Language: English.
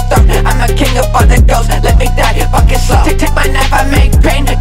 I'm a king of all the ghosts. let me die, fucking slow. Take, take my knife, I make pain.